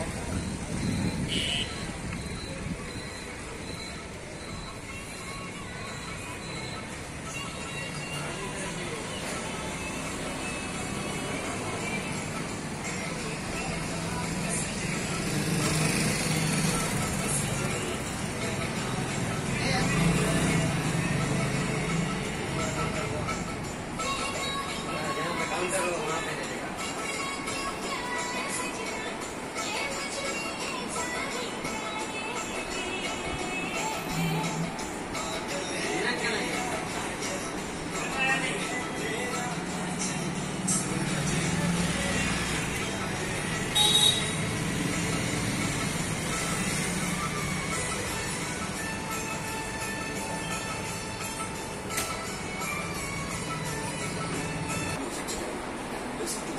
へえ。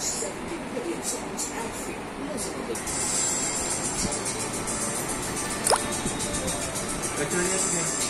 Williamson's outfit wasn't a big Picture it, yeah.